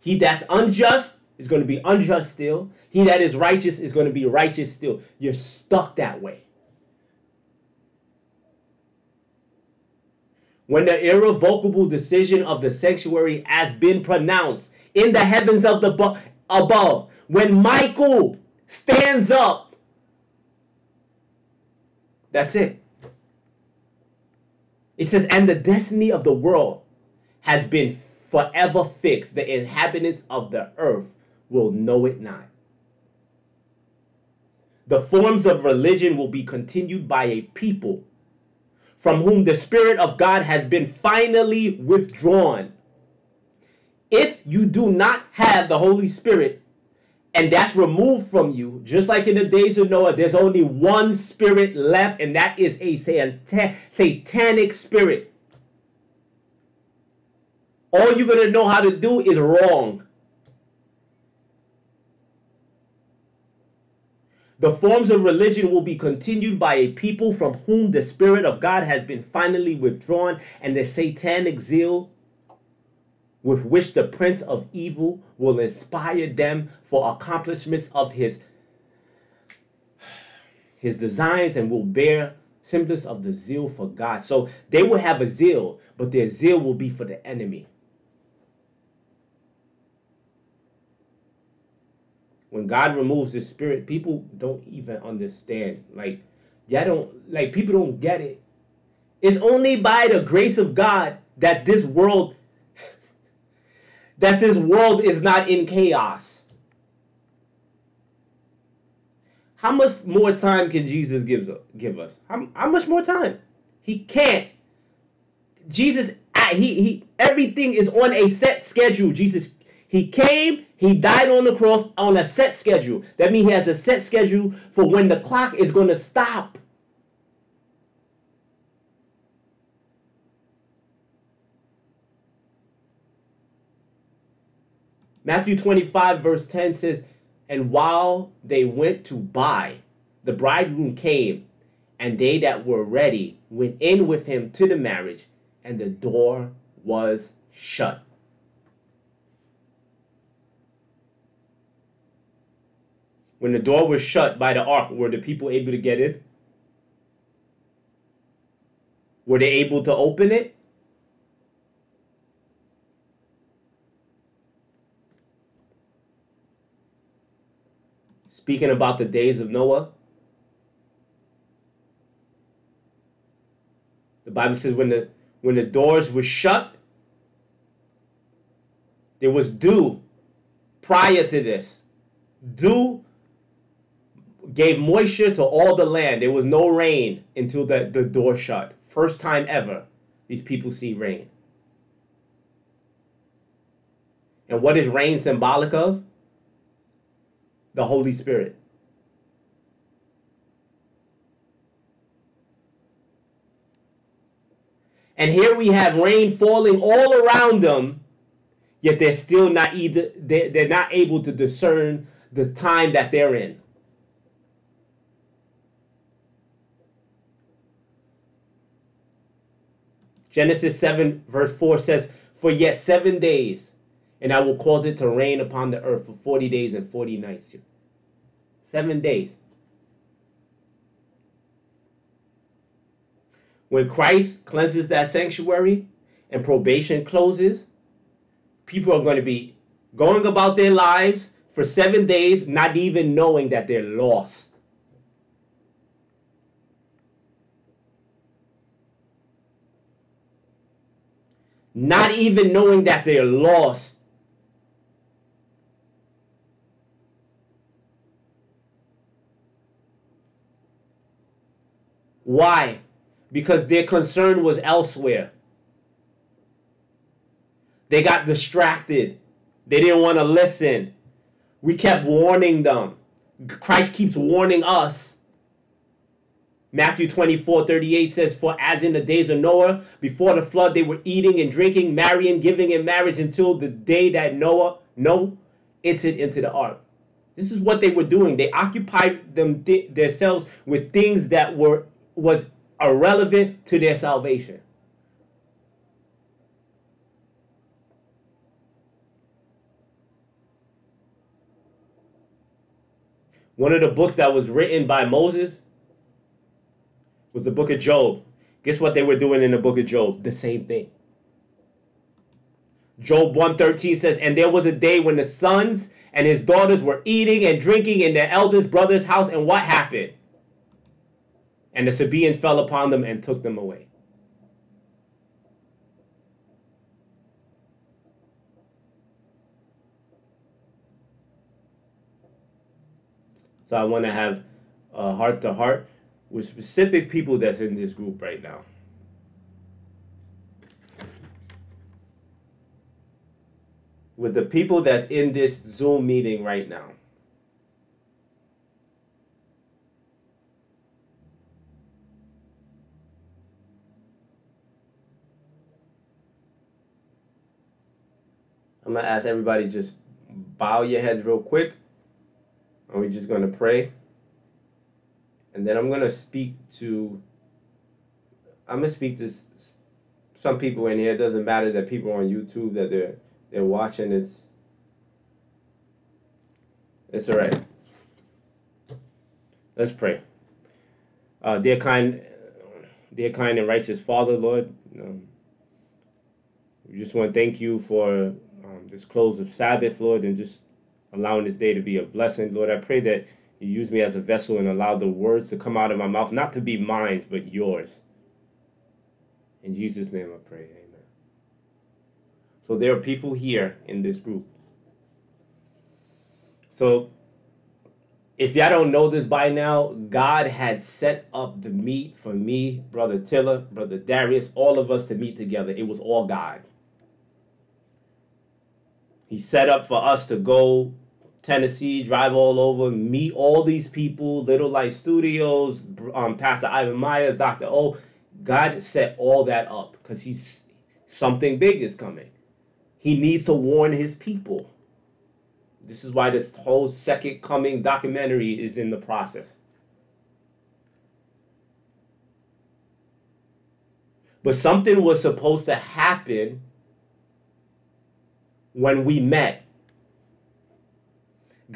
He that's unjust is going to be unjust still. He that is righteous is going to be righteous still. You're stuck that way. When the irrevocable decision of the sanctuary has been pronounced in the heavens of the above, when Michael stands up, that's it. It says, and the destiny of the world has been forever fixed. The inhabitants of the earth will know it not. The forms of religion will be continued by a people from whom the Spirit of God has been finally withdrawn. If you do not have the Holy Spirit, and that's removed from you, just like in the days of Noah, there's only one spirit left, and that is a satanic spirit. All you're going to know how to do is wrong. The forms of religion will be continued by a people from whom the Spirit of God has been finally withdrawn, and the satanic zeal with which the Prince of Evil will inspire them for accomplishments of his, his designs and will bear symptoms of the zeal for God. So they will have a zeal, but their zeal will be for the enemy. When God removes the spirit, people don't even understand. Like, y'all don't like people don't get it. It's only by the grace of God that this world [laughs] that this world is not in chaos. How much more time can Jesus give, give us? How, how much more time? He can't. Jesus, he, he, everything is on a set schedule. Jesus, he came, he died on the cross on a set schedule. That means he has a set schedule for when the clock is going to stop. Matthew 25, verse 10 says, And while they went to buy, the bridegroom came, and they that were ready went in with him to the marriage, and the door was shut. When the door was shut by the ark, were the people able to get in? Were they able to open it? Speaking about the days of Noah, the Bible says when the when the doors were shut, there was dew prior to this. Dew gave moisture to all the land. There was no rain until the, the door shut. First time ever these people see rain. And what is rain symbolic of? The Holy Spirit. And here we have rain falling all around them, yet they're still not either they're, they're not able to discern the time that they're in. Genesis 7, verse 4 says, For yet seven days, and I will cause it to rain upon the earth for 40 days and 40 nights. Seven days. When Christ cleanses that sanctuary and probation closes, people are going to be going about their lives for seven days, not even knowing that they're lost. Not even knowing that they're lost. Why? Because their concern was elsewhere. They got distracted. They didn't want to listen. We kept warning them. Christ keeps warning us. Matthew 24, 38 says, For as in the days of Noah, before the flood, they were eating and drinking, marrying, giving in marriage until the day that Noah, Noah entered into the ark. This is what they were doing. They occupied them themselves with things that were was irrelevant to their salvation. One of the books that was written by Moses was the book of Job. Guess what they were doing in the book of Job? The same thing. Job 113 says, And there was a day when the sons and his daughters were eating and drinking in their eldest brother's house, and what happened? And the Sabaeans fell upon them and took them away. So I want to have a heart to heart with specific people that's in this group right now. With the people that's in this Zoom meeting right now. I'm going to ask everybody just bow your heads real quick. And we're just going to pray. And then I'm going to speak to, I'm to speak to some people in here. It doesn't matter that people on YouTube that they're, they're watching. It's, it's all right. Let's pray. Uh, dear kind, dear kind and righteous Father, Lord, um, we just want to thank you for um, this close of Sabbath, Lord, and just allowing this day to be a blessing. Lord, I pray that you use me as a vessel and allow the words to come out of my mouth, not to be mine, but yours. In Jesus' name I pray. Amen. So there are people here in this group. So if y'all don't know this by now, God had set up the meet for me, Brother Tiller, Brother Darius, all of us to meet together. It was all God. He set up for us to go Tennessee, drive all over, meet all these people, Little Light Studios, um, Pastor Ivor Myers, Dr. O. God set all that up because he's something big is coming. He needs to warn his people. This is why this whole second coming documentary is in the process. But something was supposed to happen when we met.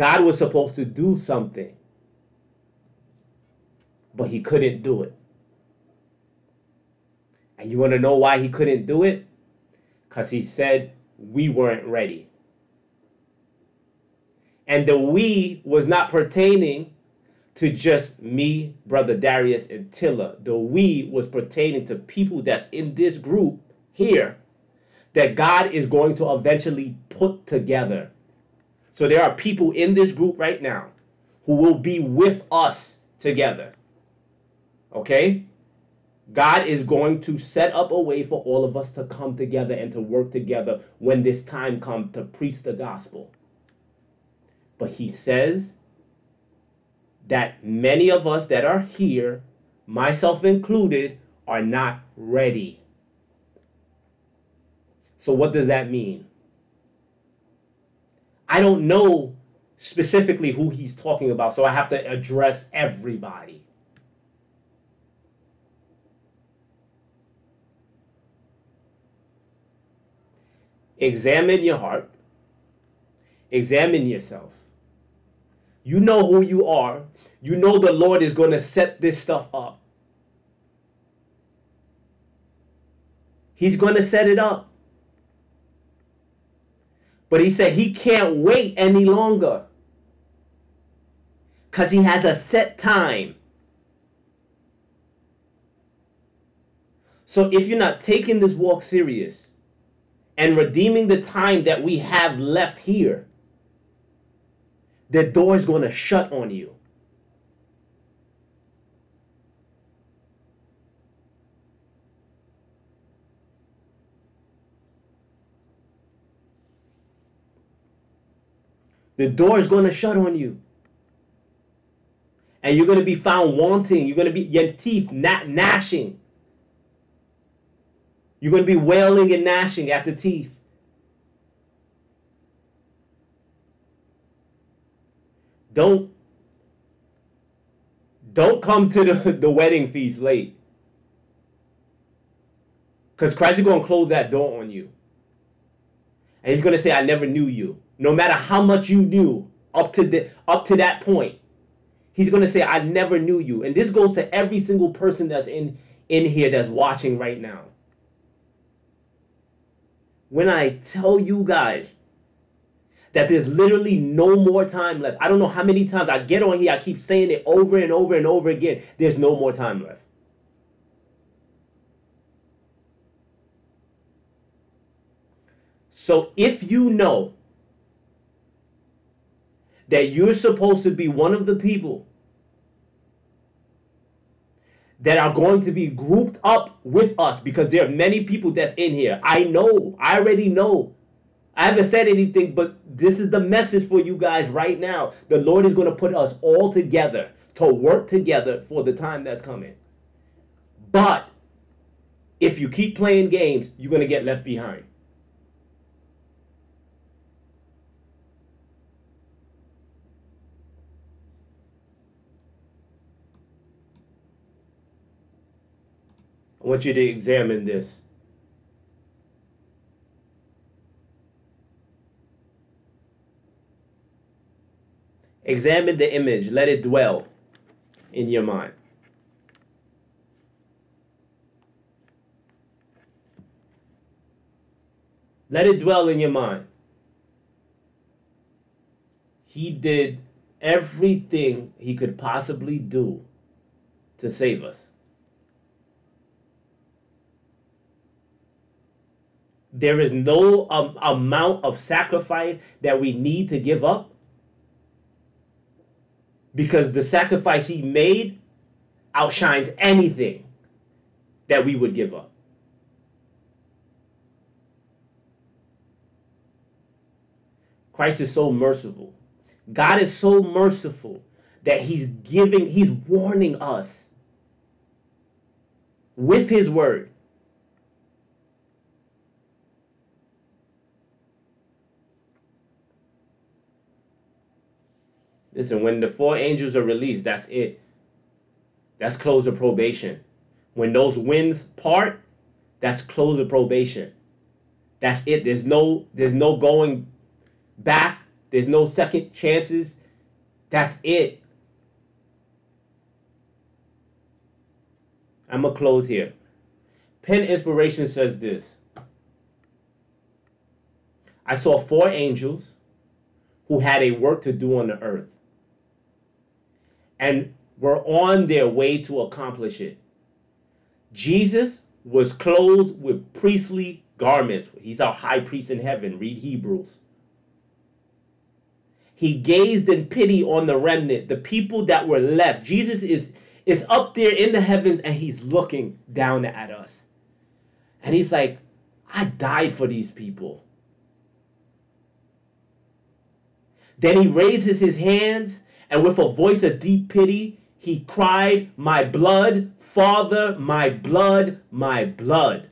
God was supposed to do something, but he couldn't do it. And you want to know why he couldn't do it? Because he said we weren't ready. And the we was not pertaining to just me, brother Darius, and Tilla. The we was pertaining to people that's in this group here that God is going to eventually put together. So there are people in this group right now who will be with us together. Okay? God is going to set up a way for all of us to come together and to work together when this time comes to preach the gospel. But he says that many of us that are here, myself included, are not ready. So, what does that mean? I don't know specifically who he's talking about, so I have to address everybody. Examine your heart, examine yourself. You know who you are. You know the Lord is going to set this stuff up. He's going to set it up. But he said he can't wait any longer. Because he has a set time. So if you're not taking this walk serious and redeeming the time that we have left here, the door is going to shut on you. The door is going to shut on you. And you're going to be found wanting. You're going to be, your teeth gnashing. You're going to be wailing and gnashing at the teeth. Don't don't come to the, [laughs] the wedding feast late. Because Christ is going to close that door on you. And he's going to say, I never knew you. No matter how much you knew up to the up to that point. He's going to say, I never knew you. And this goes to every single person that's in, in here that's watching right now. When I tell you guys that there's literally no more time left. I don't know how many times I get on here, I keep saying it over and over and over again. There's no more time left. So if you know that you're supposed to be one of the people that are going to be grouped up with us because there are many people that's in here. I know, I already know I haven't said anything, but this is the message for you guys right now. The Lord is going to put us all together to work together for the time that's coming. But if you keep playing games, you're going to get left behind. Want you to examine this. Examine the image, let it dwell in your mind. Let it dwell in your mind. He did everything he could possibly do to save us. There is no um, amount of sacrifice that we need to give up because the sacrifice he made outshines anything that we would give up. Christ is so merciful. God is so merciful that he's giving, he's warning us with his word Listen, when the four angels are released, that's it. That's close of probation. When those winds part, that's close of probation. That's it. There's no there's no going back. There's no second chances. That's it. I'm gonna close here. Pen Inspiration says this. I saw four angels who had a work to do on the earth and were on their way to accomplish it. Jesus was clothed with priestly garments. He's our high priest in heaven. Read Hebrews. He gazed in pity on the remnant, the people that were left. Jesus is, is up there in the heavens and he's looking down at us. And he's like, I died for these people. Then he raises his hands and with a voice of deep pity, he cried, My blood, Father, my blood, my blood.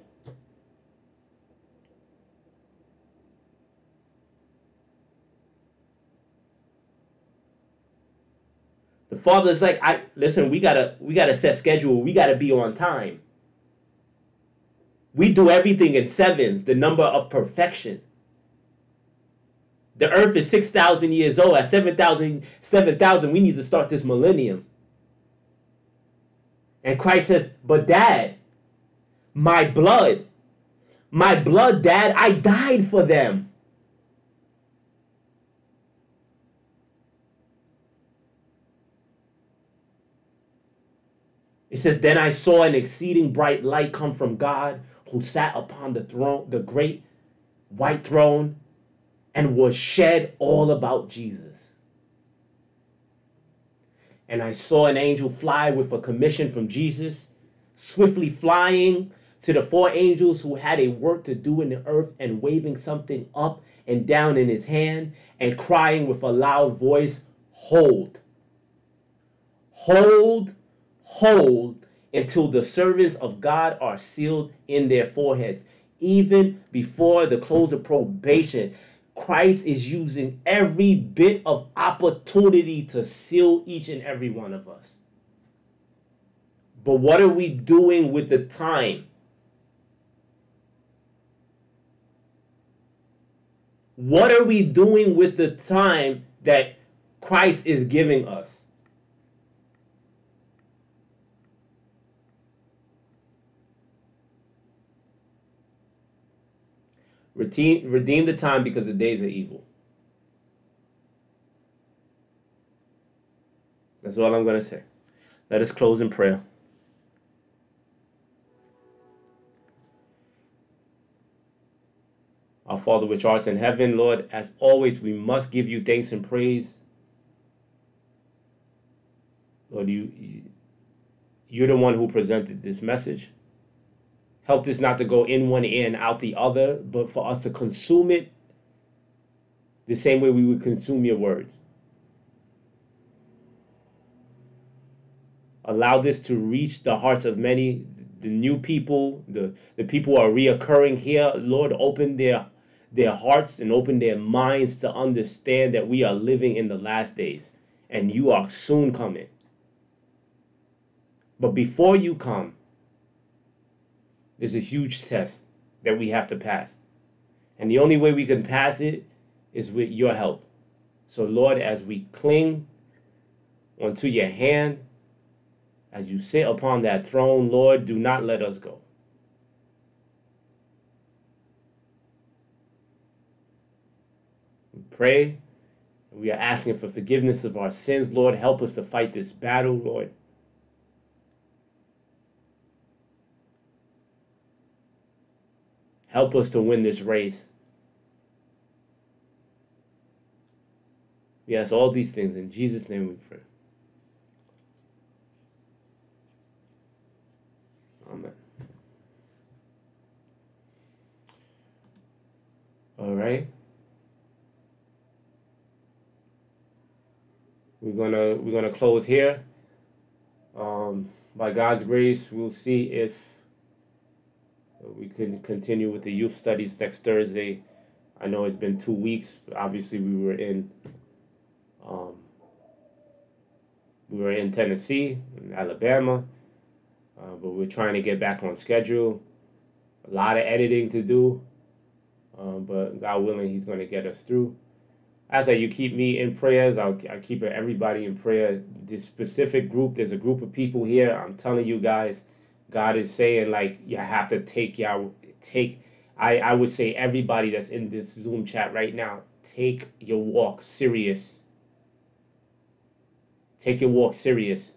The father's like, I listen, we gotta we gotta set schedule, we gotta be on time. We do everything in sevens, the number of perfection. The earth is 6,000 years old. At 7,000, 7,000, we need to start this millennium. And Christ says, But dad, my blood, my blood, dad, I died for them. It says, Then I saw an exceeding bright light come from God who sat upon the throne, the great white throne, and was shed all about Jesus. And I saw an angel fly with a commission from Jesus, swiftly flying to the four angels who had a work to do in the earth and waving something up and down in his hand and crying with a loud voice, Hold, hold, hold until the servants of God are sealed in their foreheads. Even before the close of probation, Christ is using every bit of opportunity to seal each and every one of us. But what are we doing with the time? What are we doing with the time that Christ is giving us? Redeem, redeem the time because the days are evil. That's all I'm going to say. Let us close in prayer. Our Father which art in heaven, Lord, as always, we must give you thanks and praise. Lord, you, you're the one who presented this message. Help this not to go in one ear and out the other, but for us to consume it the same way we would consume your words. Allow this to reach the hearts of many, the new people, the, the people who are reoccurring here. Lord, open their their hearts and open their minds to understand that we are living in the last days and you are soon coming. But before you come, there's a huge test that we have to pass. And the only way we can pass it is with your help. So, Lord, as we cling onto your hand, as you sit upon that throne, Lord, do not let us go. We pray. We are asking for forgiveness of our sins, Lord. Help us to fight this battle, Lord. Help us to win this race. We ask all these things. In Jesus' name we pray. Amen. All right. We're gonna we're gonna close here. Um, by God's grace, we'll see if we can continue with the youth studies next Thursday. I know it's been two weeks. Obviously, we were in um, we were in Tennessee, in Alabama, uh, but we're trying to get back on schedule. A lot of editing to do, um, but God willing, He's going to get us through. As that you keep me in prayers, I'll, I'll keep everybody in prayer. This specific group, there's a group of people here. I'm telling you guys, God is saying like you have to take your take. I I would say everybody that's in this Zoom chat right now, take your walk serious. take your walk serious.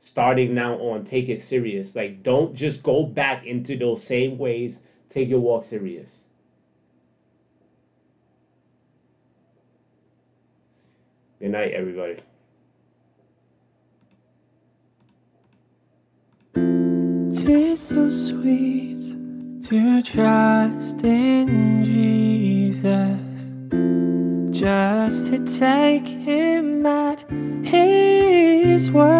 Starting now on, take it serious. Like, don't just go back into those same ways. Take your walk serious. Good night, everybody. Tis so sweet to trust in Jesus, just to take Him at His word.